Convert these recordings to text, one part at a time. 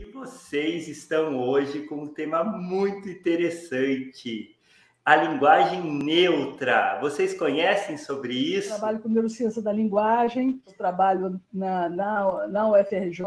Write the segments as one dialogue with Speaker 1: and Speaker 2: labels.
Speaker 1: E vocês estão hoje com um tema muito interessante, a linguagem neutra. Vocês conhecem sobre isso?
Speaker 2: Eu trabalho com neurociência da linguagem, trabalho na, na, na UFRJ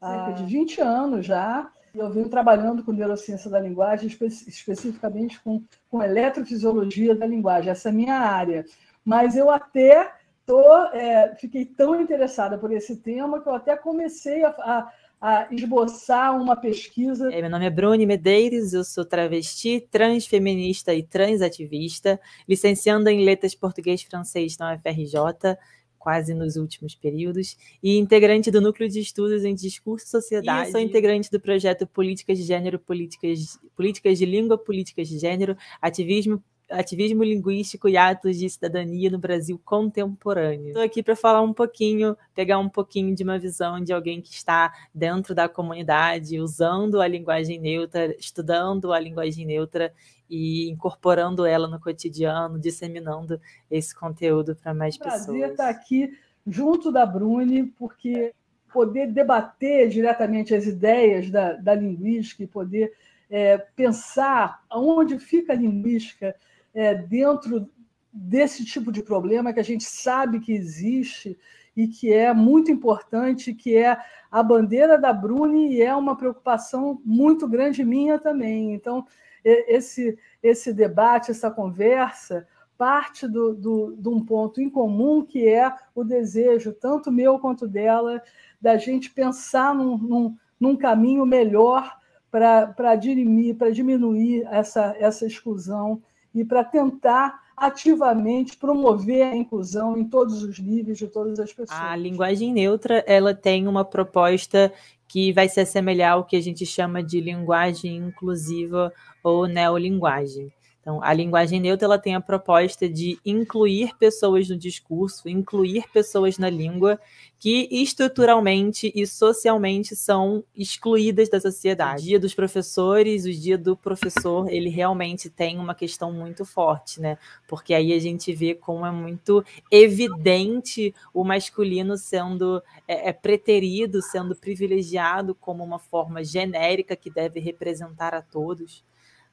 Speaker 2: há cerca de 20 anos já. Eu venho trabalhando com neurociência da linguagem, espe especificamente com, com eletrofisiologia da linguagem, essa é a minha área. Mas eu até tô, é, fiquei tão interessada por esse tema que eu até comecei a, a a esboçar uma pesquisa.
Speaker 3: É, meu nome é Bruni Medeiros, eu sou travesti, transfeminista e transativista, licenciando em Letras Português e Francês na UFRJ, quase nos últimos períodos, e integrante do Núcleo de Estudos em Discurso e Sociedade. E sou integrante do projeto Políticas de Gênero, Políticas, Políticas de Língua, Políticas de Gênero, Ativismo ativismo linguístico e atos de cidadania no Brasil contemporâneo. Estou aqui para falar um pouquinho, pegar um pouquinho de uma visão de alguém que está dentro da comunidade, usando a linguagem neutra, estudando a linguagem neutra e incorporando ela no cotidiano, disseminando esse conteúdo para mais
Speaker 2: Prazer
Speaker 3: pessoas.
Speaker 2: Prazer estar aqui junto da Bruni, porque poder debater diretamente as ideias da, da linguística e poder é, pensar aonde fica a linguística é, dentro desse tipo de problema que a gente sabe que existe e que é muito importante, que é a bandeira da Bruni e é uma preocupação muito grande minha também. Então, esse, esse debate, essa conversa, parte do, do, de um ponto em comum, que é o desejo, tanto meu quanto dela, da gente pensar num, num, num caminho melhor para dirimir, para diminuir essa, essa exclusão e para tentar ativamente promover a inclusão em todos os níveis de todas as pessoas.
Speaker 3: A linguagem neutra ela tem uma proposta que vai se assemelhar ao que a gente chama de linguagem inclusiva ou neolinguagem. Então, a linguagem neutra ela tem a proposta de incluir pessoas no discurso, incluir pessoas na língua que estruturalmente e socialmente são excluídas da sociedade. O dia dos professores, o dia do professor, ele realmente tem uma questão muito forte, né? Porque aí a gente vê como é muito evidente o masculino sendo é, é preterido, sendo privilegiado como uma forma genérica que deve representar a todos.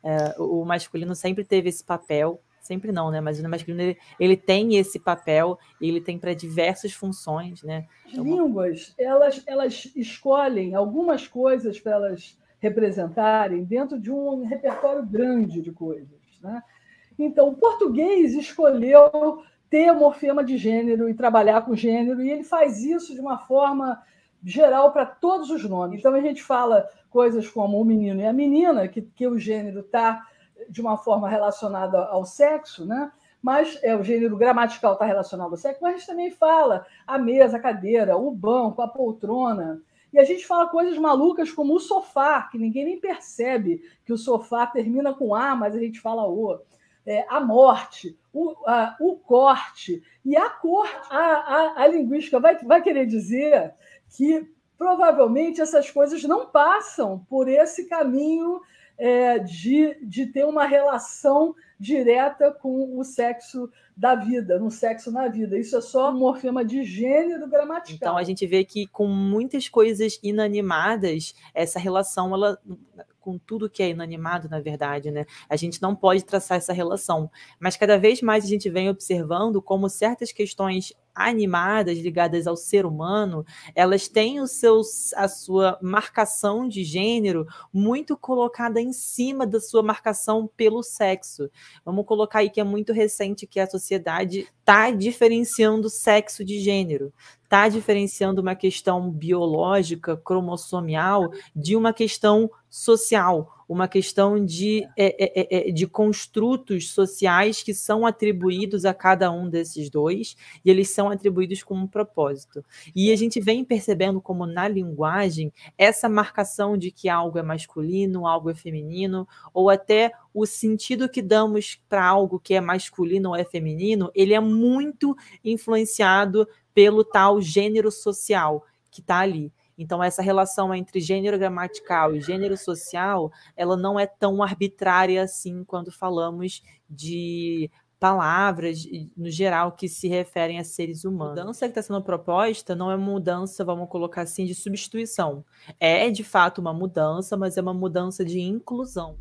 Speaker 3: É, o masculino sempre teve esse papel, sempre não, né? Mas o masculino ele, ele tem esse papel ele tem para diversas funções, né?
Speaker 2: As línguas, elas, elas escolhem algumas coisas para elas representarem dentro de um repertório grande de coisas, né? Então, o português escolheu ter morfema de gênero e trabalhar com gênero, e ele faz isso de uma forma geral para todos os nomes. Então, a gente fala coisas como o menino e a menina, que, que o gênero está de uma forma relacionada ao sexo, né? mas é, o gênero gramatical está relacionado ao sexo, mas a gente também fala a mesa, a cadeira, o banco, a poltrona. E a gente fala coisas malucas como o sofá, que ninguém nem percebe que o sofá termina com A, mas a gente fala O. É, a morte, o, a, o corte. E a corte, a, a, a linguística vai, vai querer dizer que provavelmente essas coisas não passam por esse caminho é, de, de ter uma relação direta com o sexo da vida, no sexo na vida. Isso é só um morfema de gênero gramatical.
Speaker 3: Então a gente vê que com muitas coisas inanimadas, essa relação ela com tudo que é inanimado, na verdade, né? A gente não pode traçar essa relação. Mas cada vez mais a gente vem observando como certas questões animadas ligadas ao ser humano, elas têm o seu, a sua marcação de gênero muito colocada em cima da sua marcação pelo sexo. Vamos colocar aí que é muito recente que a sociedade está diferenciando sexo de gênero, está diferenciando uma questão biológica, cromossomial, de uma questão social, uma questão de, é, é, é, de construtos sociais que são atribuídos a cada um desses dois, e eles são atribuídos com um propósito. E a gente vem percebendo como na linguagem essa marcação de que algo é masculino, algo é feminino, ou até o sentido que damos para algo que é masculino ou é feminino, ele é muito influenciado pelo tal gênero social que está ali. Então, essa relação entre gênero gramatical e gênero social, ela não é tão arbitrária assim quando falamos de palavras, no geral, que se referem a seres humanos. A mudança que está sendo proposta não é uma mudança, vamos colocar assim, de substituição. É, de fato, uma mudança, mas é uma mudança de inclusão.